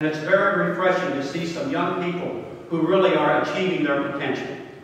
And it's very refreshing to see some young people who really are achieving their potential.